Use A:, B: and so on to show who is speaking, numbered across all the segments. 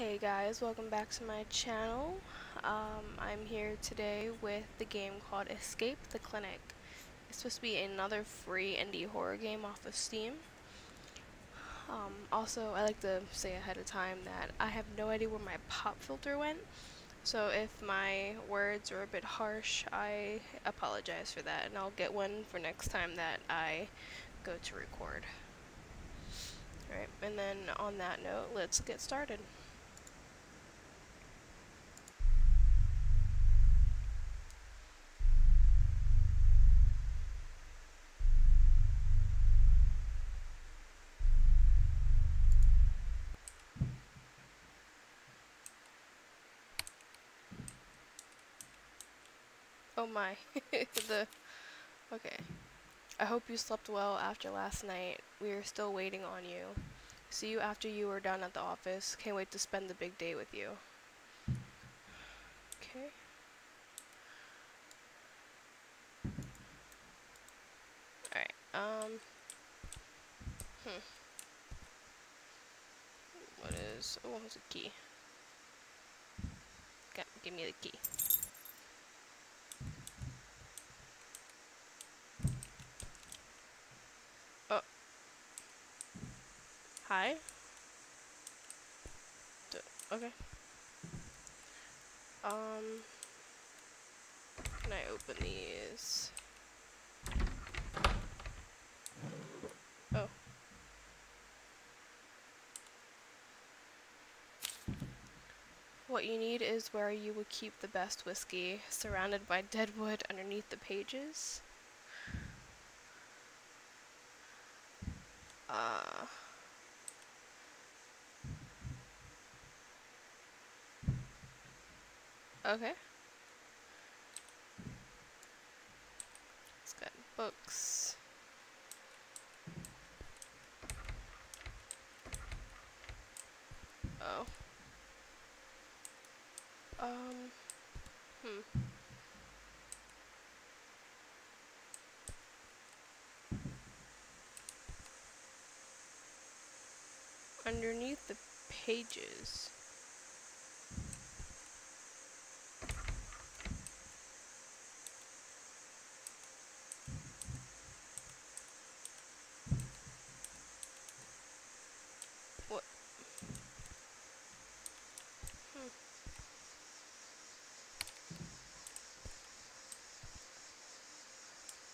A: Hey guys, welcome back to my channel. Um, I'm here today with the game called Escape the Clinic. It's supposed to be another free indie horror game off of Steam. Um, also, I like to say ahead of time that I have no idea where my pop filter went. So if my words are a bit harsh, I apologize for that, and I'll get one for next time that I go to record. Alright, and then on that note, let's get started. My. the Okay. I hope you slept well after last night. We are still waiting on you. See you after you are done at the office. Can't wait to spend the big day with you. Okay. Alright, um... Hmm. What is... Oh, what's a key? Got, give me the key. Hi? D okay. Um, can I open these? Oh. What you need is where you would keep the best whiskey, surrounded by dead wood underneath the pages. Uh... Okay. It's got books. Oh. Um. Hmm. Underneath the pages.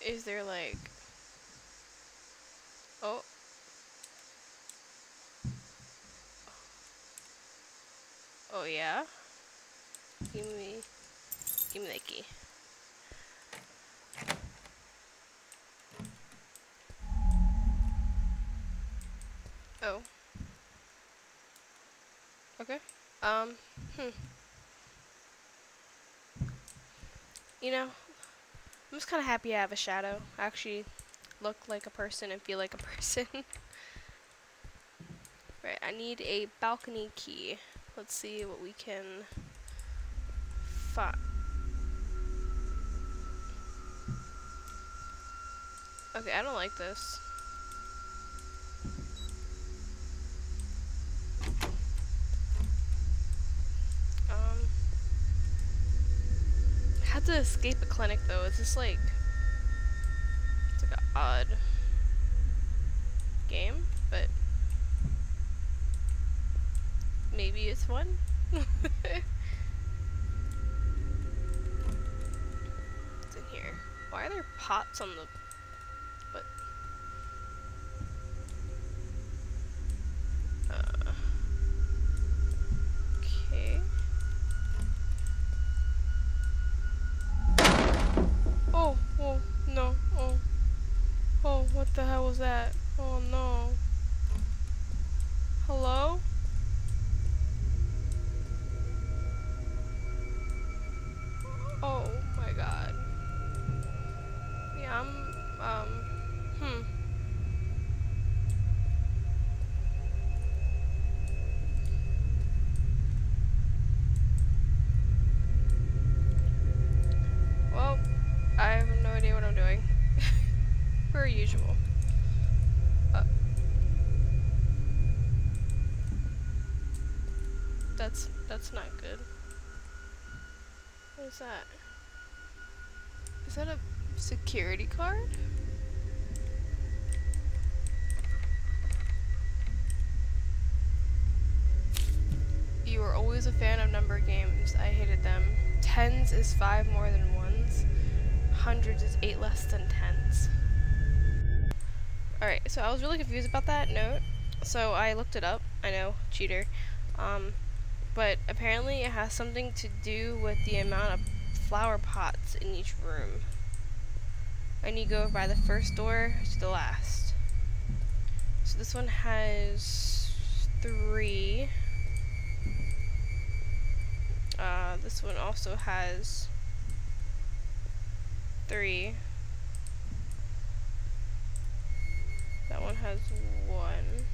A: Is there like... Oh. Oh yeah? Give me... Give me that key. Oh. Okay. Um, hmm. You know, I'm just kind of happy I have a shadow. I actually look like a person and feel like a person. right, I need a balcony key. Let's see what we can find. Okay, I don't like this. To escape a clinic though. It's just like it's like an odd game, but maybe it's fun. it's in here. Why are there pots on the was that? That's not good. What is that? Is that a security card? You were always a fan of number games. I hated them. Tens is five more than ones. Hundreds is eight less than tens. Alright, so I was really confused about that note. So I looked it up. I know, cheater. Um, but apparently it has something to do with the amount of flower pots in each room. And you go by the first door to the last. So this one has three. Uh, this one also has three. That one has one.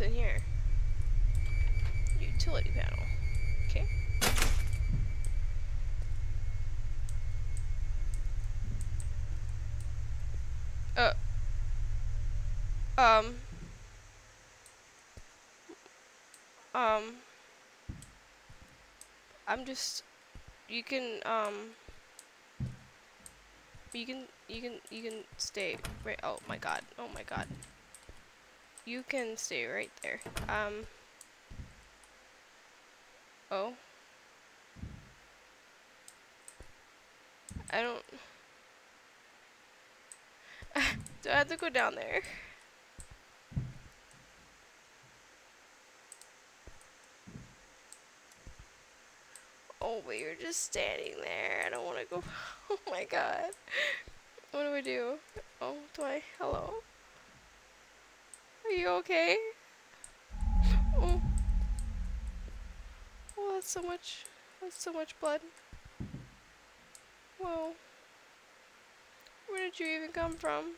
A: What's in here? Utility panel. Okay. Uh. Um. Um. I'm just. You can, um. You can, you can, you can stay right. Oh my god. Oh my god. You can stay right there. Um. Oh. I don't... Do I have to go down there? Oh, but you're just standing there. I don't want to go. Oh my god. What do I do? Oh, do I? Hello? Are you okay? Oh. Oh, that's so much. That's so much blood. Whoa. Where did you even come from?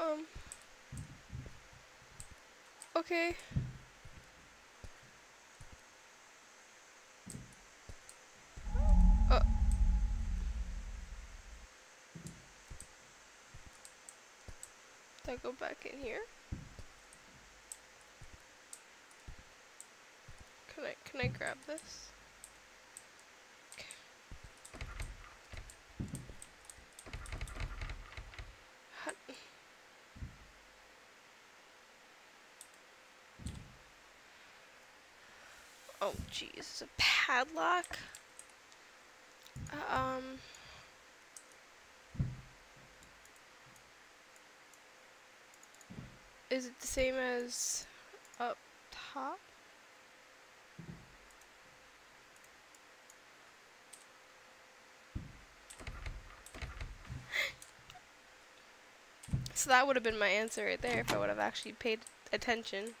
A: Um. Okay. I go back in here? Can I can I grab this? Oh jeez, it's a padlock. Um Is it the same as up top? so that would have been my answer right there if I would have actually paid attention.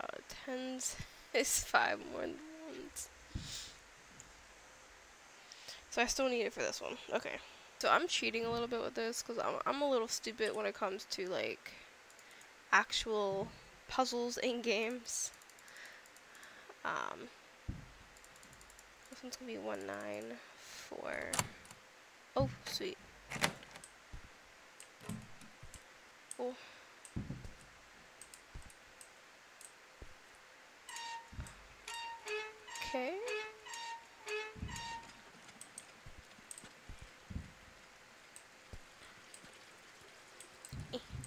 A: Uh, tens is five more than ones. So I still need it for this one. Okay. So I'm cheating a little bit with this because I'm, I'm a little stupid when it comes to like actual puzzles in games. Um, this one's gonna be one nine four. Oh, sweet. Oh.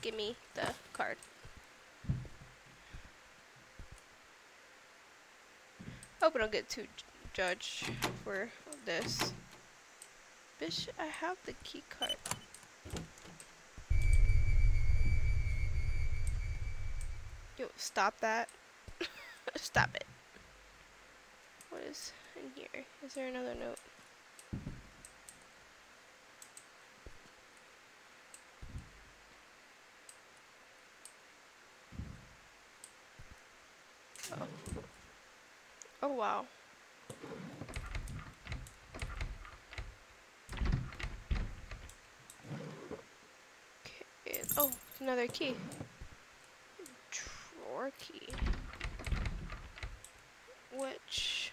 A: Give me the card. Hope I don't get too judged for this. Bitch, I have the key card. Yo, stop that. stop it. What is in here? Is there another note? Oh wow. Okay. Oh, another key. Drawer key. Which...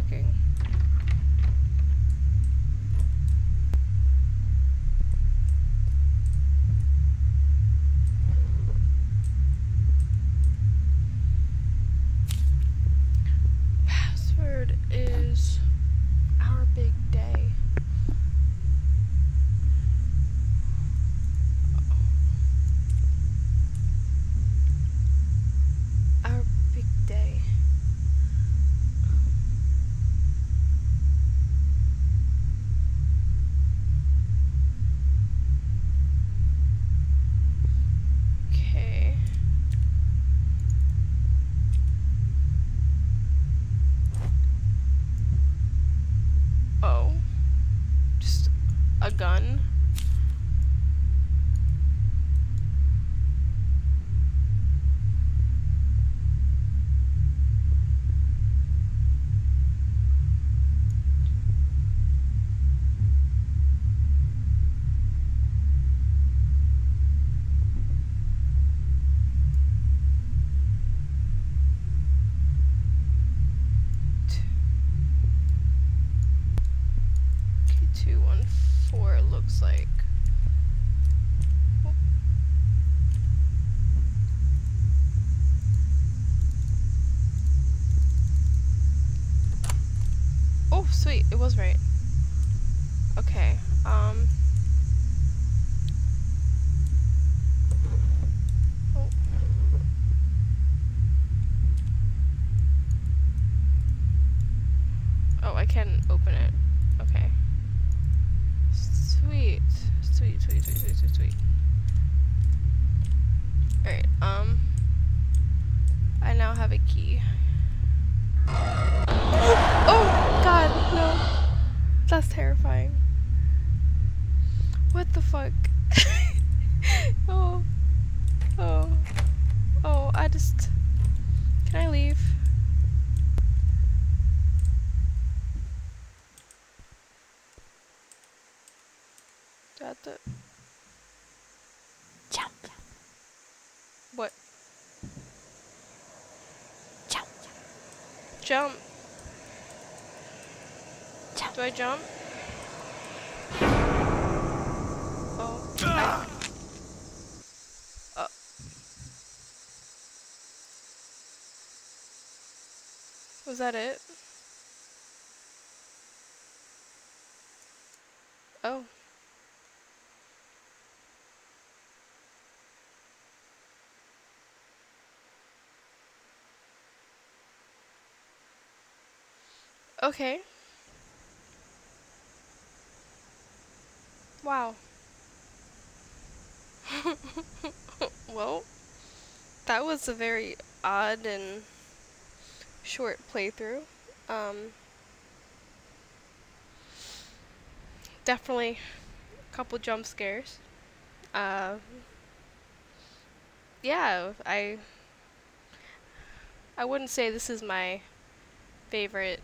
A: actually it was right. Okay, um. Oh. Oh, I can open it. Okay. Sweet. Sweet, sweet, sweet, sweet, sweet, sweet. Alright, um. I now have a key. Oh, God, no. That's terrifying. What the fuck? oh. Oh. Oh, I just. Can I leave? Do I have to.
B: Jump.
A: What? Jump.
B: Jump.
A: Do I jump? Oh. I- Uh. Was that it? Oh. Okay. Wow. well, that was a very odd and short playthrough. Um, definitely a couple jump scares. Uh, yeah, I I wouldn't say this is my favorite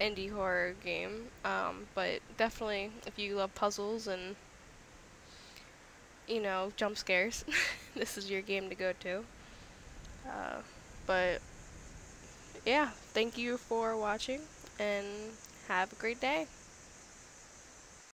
A: indie horror game. Um, but definitely, if you love puzzles and you know jump scares, this is your game to go to. Uh, but yeah, thank you for watching and have a great day.